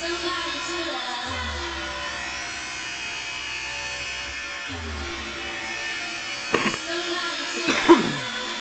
somebody to love.